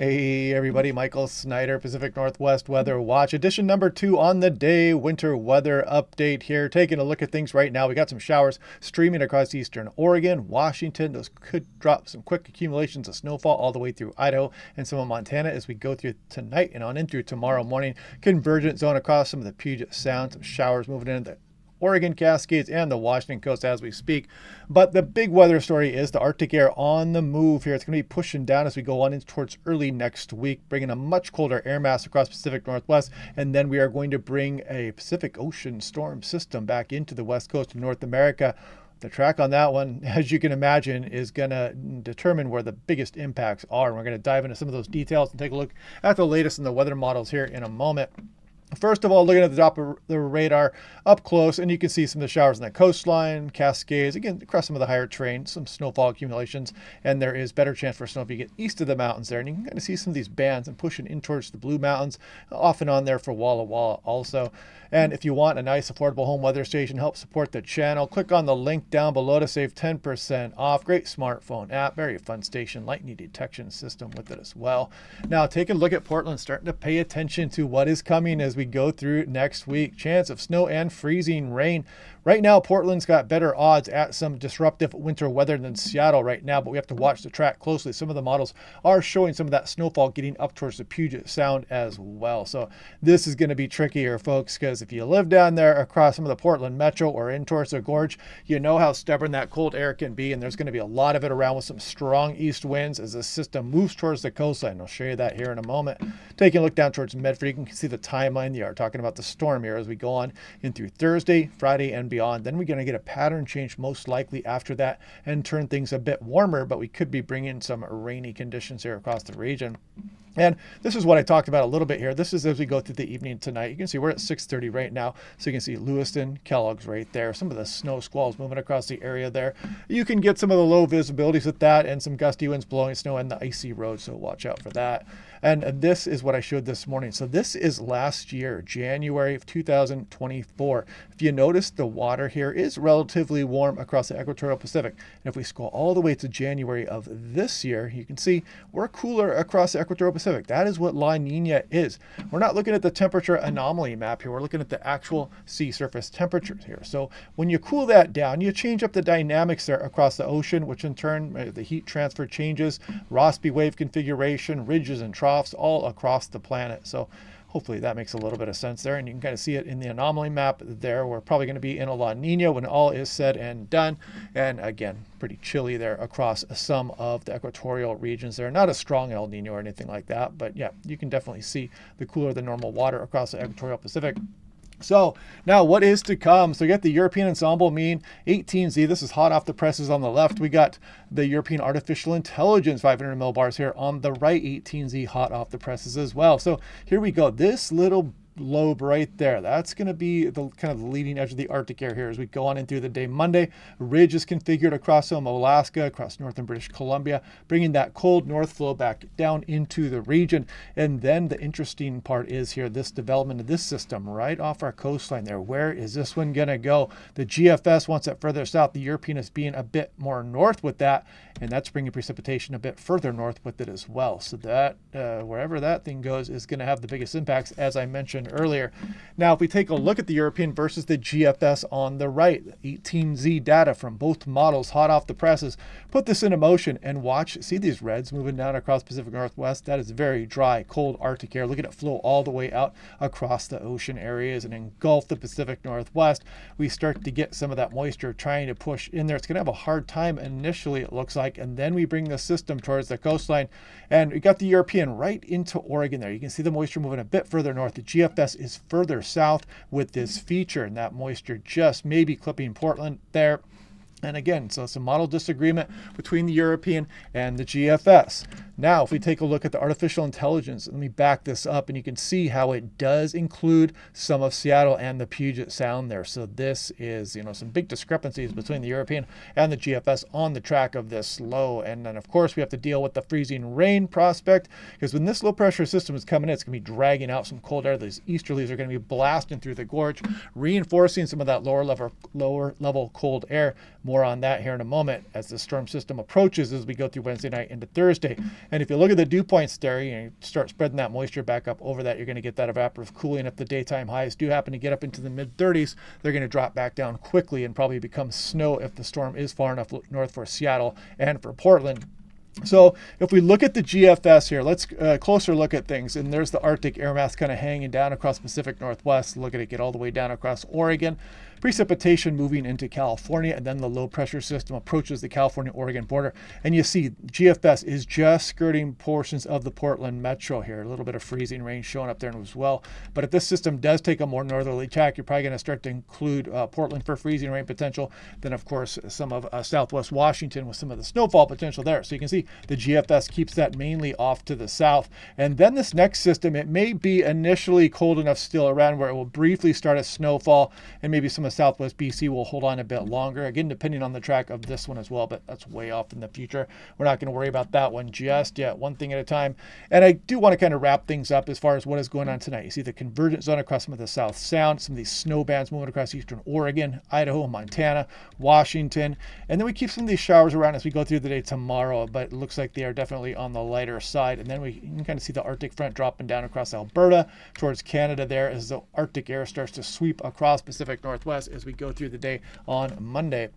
Hey everybody, Michael Snyder, Pacific Northwest Weather Watch, edition number two on the day, winter weather update here. Taking a look at things right now. We got some showers streaming across eastern Oregon, Washington. Those could drop some quick accumulations of snowfall all the way through Idaho and some of Montana as we go through tonight and on in through tomorrow morning. Convergence zone across some of the Puget Sound, some showers moving into the Oregon Cascades and the Washington coast as we speak. But the big weather story is the Arctic air on the move here. It's going to be pushing down as we go on into towards early next week, bringing a much colder air mass across Pacific Northwest. And then we are going to bring a Pacific Ocean storm system back into the west coast of North America. The track on that one, as you can imagine, is going to determine where the biggest impacts are. And We're going to dive into some of those details and take a look at the latest in the weather models here in a moment. First of all, looking at the top of the radar up close, and you can see some of the showers on the coastline, cascades, again, across some of the higher terrain, some snowfall accumulations, and there is better chance for snow if you get east of the mountains there. And you can kind of see some of these bands and pushing in towards the Blue Mountains, off and on there for Walla Walla also. And if you want a nice, affordable home weather station, help support the channel, click on the link down below to save 10% off. Great smartphone app, very fun station, lightning detection system with it as well. Now, take a look at Portland, starting to pay attention to what is coming as we go through next week. Chance of snow and freezing rain. Right now, Portland's got better odds at some disruptive winter weather than Seattle right now, but we have to watch the track closely. Some of the models are showing some of that snowfall getting up towards the Puget Sound as well. So this is going to be trickier, folks, because if you live down there across some of the Portland Metro or in towards the gorge, you know how stubborn that cold air can be, and there's going to be a lot of it around with some strong east winds as the system moves towards the coastline. I'll show you that here in a moment. Taking a look down towards Medford, you can see the timeline. They are talking about the storm here as we go on in through Thursday, Friday, and beyond beyond. Then we're going to get a pattern change most likely after that and turn things a bit warmer, but we could be bringing some rainy conditions here across the region. And this is what I talked about a little bit here. This is as we go through the evening tonight. You can see we're at 6:30 right now, so you can see Lewiston, Kellogg's right there. Some of the snow squalls moving across the area there. You can get some of the low visibilities with that, and some gusty winds blowing snow and the icy road. So watch out for that. And this is what I showed this morning. So this is last year, January of 2024. If you notice, the water here is relatively warm across the equatorial Pacific. And if we scroll all the way to January of this year, you can see we're cooler across the equatorial Pacific. That is what La Nina is. We're not looking at the temperature anomaly map here. We're looking at the actual sea surface temperatures here. So when you cool that down, you change up the dynamics there across the ocean, which in turn, uh, the heat transfer changes, Rossby wave configuration, ridges and troughs all across the planet. So hopefully that makes a little bit of sense there. And you can kind of see it in the anomaly map there. We're probably going to be in a La Nina when all is said and done. And again, pretty chilly there across some of the equatorial regions there. Not a strong El Nino or anything like that, but yeah, you can definitely see the cooler than normal water across the equatorial Pacific. So now what is to come? So you got the European Ensemble Mean 18Z. This is hot off the presses on the left. We got the European Artificial Intelligence 500 millibars here on the right 18Z hot off the presses as well. So here we go. This little lobe right there. That's going to be the kind of the leading edge of the Arctic air here as we go on into the day. Monday, ridge is configured across some Alaska, across northern British Columbia, bringing that cold north flow back down into the region. And then the interesting part is here, this development of this system right off our coastline there. Where is this one going to go? The GFS wants it further south. The European is being a bit more north with that, and that's bringing precipitation a bit further north with it as well. So that, uh, wherever that thing goes, is going to have the biggest impacts, as I mentioned earlier. Now, if we take a look at the European versus the GFS on the right, 18Z data from both models hot off the presses, put this into motion and watch, see these reds moving down across Pacific Northwest? That is very dry, cold Arctic air. Look at it flow all the way out across the ocean areas and engulf the Pacific Northwest. We start to get some of that moisture trying to push in there. It's going to have a hard time initially, it looks like, and then we bring the system towards the coastline. And we got the European right into Oregon there. You can see the moisture moving a bit further north. The GFS is further south with this feature and that moisture just maybe clipping Portland there. And again, so it's a model disagreement between the European and the GFS. Now, if we take a look at the artificial intelligence, let me back this up and you can see how it does include some of Seattle and the Puget Sound there. So this is, you know, some big discrepancies between the European and the GFS on the track of this low. And then of course we have to deal with the freezing rain prospect because when this low pressure system is coming in, it's going to be dragging out some cold air. These easterlies are going to be blasting through the gorge, reinforcing some of that lower level, lower level cold air. More on that here in a moment as the storm system approaches as we go through Wednesday night into Thursday. And if you look at the dew points there, you, know, you start spreading that moisture back up over that, you're going to get that evaporative cooling. If the daytime highs do happen to get up into the mid 30s, they're going to drop back down quickly and probably become snow if the storm is far enough north for Seattle and for Portland. So if we look at the GFS here, let's uh, closer look at things. And there's the Arctic air mass kind of hanging down across Pacific Northwest. Look at it get all the way down across Oregon precipitation moving into California, and then the low pressure system approaches the California Oregon border. And you see GFS is just skirting portions of the Portland metro here. A little bit of freezing rain showing up there as well. But if this system does take a more northerly tack, you're probably going to start to include uh, Portland for freezing rain potential. Then, of course, some of uh, southwest Washington with some of the snowfall potential there. So you can see the GFS keeps that mainly off to the south. And then this next system, it may be initially cold enough still around where it will briefly start a snowfall and maybe some of Southwest BC will hold on a bit longer. Again, depending on the track of this one as well, but that's way off in the future. We're not going to worry about that one just yet, one thing at a time. And I do want to kind of wrap things up as far as what is going on tonight. You see the convergence zone across some of the South Sound, some of these snow bands moving across eastern Oregon, Idaho, Montana, Washington. And then we keep some of these showers around as we go through the day tomorrow, but it looks like they are definitely on the lighter side. And then we can kind of see the Arctic front dropping down across Alberta towards Canada there as the Arctic air starts to sweep across Pacific Northwest as we go through the day on Monday.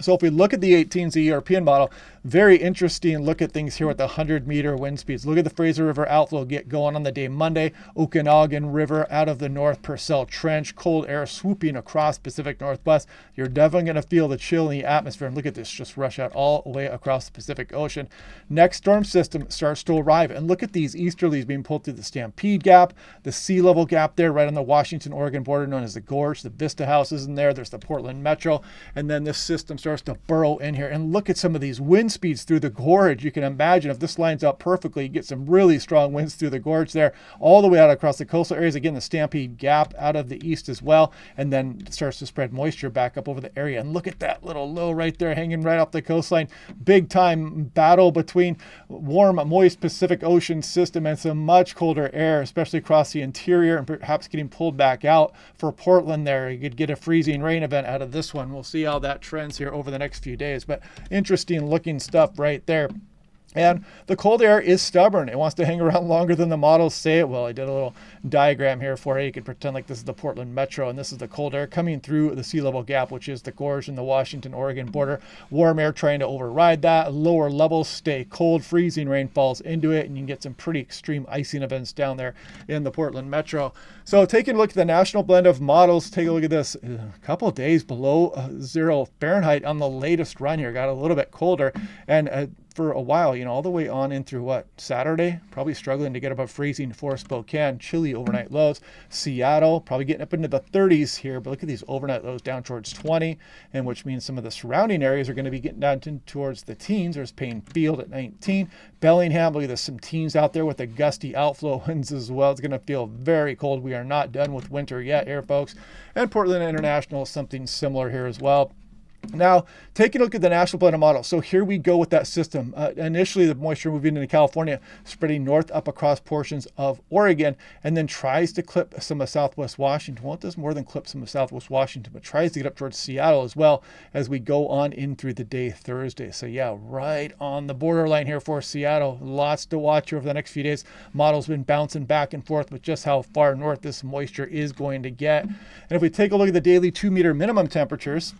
So if we look at the 18Z European model, very interesting look at things here with the 100 meter wind speeds. Look at the Fraser River outflow get going on the day Monday. Okanagan River out of the North Purcell Trench, cold air swooping across Pacific Northwest. You're definitely going to feel the chill in the atmosphere. And look at this, just rush out all the way across the Pacific Ocean. Next storm system starts to arrive. And look at these easterlies being pulled through the Stampede Gap, the sea level gap there right on the Washington Oregon border known as the Gorge. The Vista House is in there. There's the Portland Metro. And then this system starts to burrow in here. And look at some of these wind speeds through the gorge. You can imagine if this lines up perfectly, you get some really strong winds through the gorge there, all the way out across the coastal areas. Again, the Stampede Gap out of the east as well, and then starts to spread moisture back up over the area. And look at that little low right there hanging right off the coastline. Big time battle between warm, moist Pacific Ocean system and some much colder air, especially across the interior and perhaps getting pulled back out for Portland there. You could get a freezing rain event out of this one. We'll see how that trends here over the next few days, but interesting looking stuff right there. And the cold air is stubborn. It wants to hang around longer than the models say it will. I did a little diagram here for you. You could pretend like this is the Portland Metro and this is the cold air coming through the sea level gap, which is the gorge and the Washington Oregon border. Warm air trying to override that. Lower levels stay cold. Freezing rain falls into it, and you can get some pretty extreme icing events down there in the Portland Metro. So, taking a look at the national blend of models, take a look at this. A couple days below uh, zero Fahrenheit on the latest run here. Got a little bit colder. And uh, for a while, you know, all the way on in through what, Saturday? Probably struggling to get above freezing for Spokane. Chilly overnight lows. Seattle, probably getting up into the 30s here, but look at these overnight lows down towards 20, and which means some of the surrounding areas are going to be getting down to, towards the teens. There's Paine Field at 19. Bellingham, look at this, some teens out there with the gusty outflow winds as well. It's going to feel very cold. We are not done with winter yet here, folks. And Portland International, something similar here as well. Now, taking a look at the national blended model. So here we go with that system. Uh, initially, the moisture moving into California, spreading north up across portions of Oregon, and then tries to clip some of southwest Washington. Well, it does more than clip some of southwest Washington, but tries to get up towards Seattle as well as we go on in through the day Thursday. So yeah, right on the borderline here for Seattle. Lots to watch over the next few days. Model's been bouncing back and forth with just how far north this moisture is going to get. And if we take a look at the daily two meter minimum temperatures,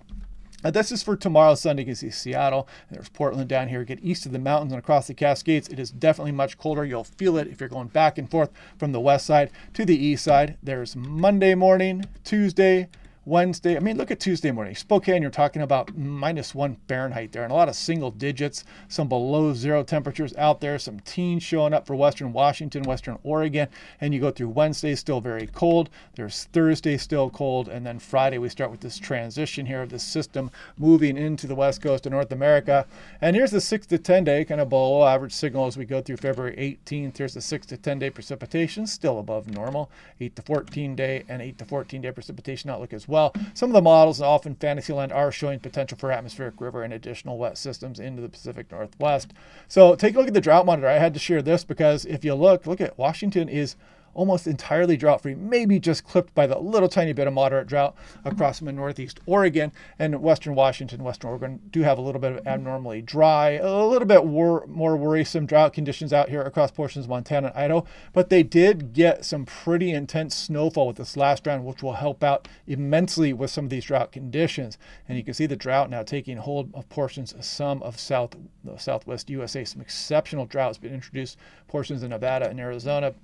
uh, this is for tomorrow, Sunday. Can see Seattle. There's Portland down here. Get east of the mountains and across the Cascades. It is definitely much colder. You'll feel it if you're going back and forth from the west side to the east side. There's Monday morning, Tuesday, Wednesday, I mean, look at Tuesday morning. Spokane, you're talking about minus one Fahrenheit there, and a lot of single digits, some below zero temperatures out there, some teens showing up for Western Washington, Western Oregon. And you go through Wednesday, still very cold. There's Thursday, still cold. And then Friday, we start with this transition here of this system moving into the west coast of North America. And here's the six to 10 day, kind of below average signal as we go through February 18th. Here's the six to 10 day precipitation, still above normal. 8 to 14 day and 8 to 14 day precipitation outlook as well well. Some of the models, often Fantasyland, are showing potential for atmospheric river and additional wet systems into the Pacific Northwest. So take a look at the drought monitor. I had to share this because if you look, look at Washington is almost entirely drought free, maybe just clipped by the little tiny bit of moderate drought across from northeast Oregon and western Washington, western Oregon do have a little bit of abnormally dry, a little bit more worrisome drought conditions out here across portions of Montana and Idaho, but they did get some pretty intense snowfall with this last round, which will help out immensely with some of these drought conditions. And you can see the drought now taking hold of portions of some of south, southwest USA. Some exceptional drought has been introduced portions of Nevada and Arizona.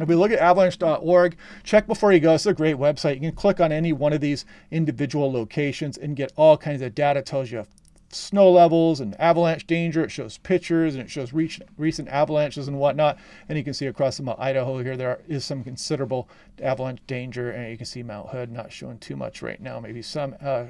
If we look at avalanche.org, check before you go. It's a great website. You can click on any one of these individual locations and get all kinds of data. It tells you snow levels and avalanche danger. It shows pictures and it shows recent avalanches and whatnot. And you can see across some of Idaho here, there is some considerable avalanche danger. And you can see Mount Hood not showing too much right now, maybe some uh,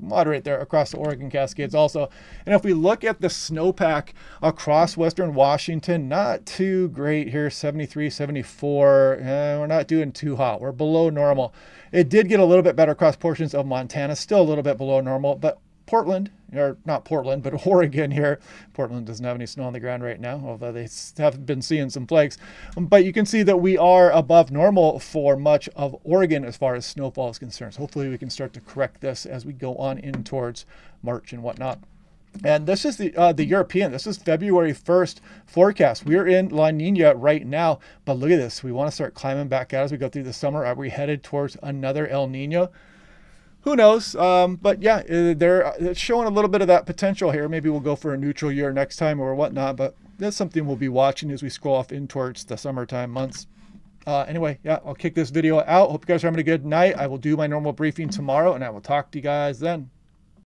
moderate there across the Oregon Cascades also. And if we look at the snowpack across Western Washington, not too great here, 73, 74. Eh, we're not doing too hot. We're below normal. It did get a little bit better across portions of Montana, still a little bit below normal, but Portland, or not Portland, but Oregon here. Portland doesn't have any snow on the ground right now, although they have been seeing some flakes. But you can see that we are above normal for much of Oregon as far as snowfall is concerned. So hopefully we can start to correct this as we go on in towards March and whatnot. And this is the uh, the European. This is February 1st forecast. We're in La Nina right now, but look at this. We want to start climbing back out as we go through the summer. Are we headed towards another El Nino? Who knows? Um, but yeah, uh, they're showing a little bit of that potential here. Maybe we'll go for a neutral year next time or whatnot. But that's something we'll be watching as we scroll off in towards the summertime months. Uh, anyway, yeah, I'll kick this video out. Hope you guys are having a good night. I will do my normal briefing tomorrow, and I will talk to you guys then.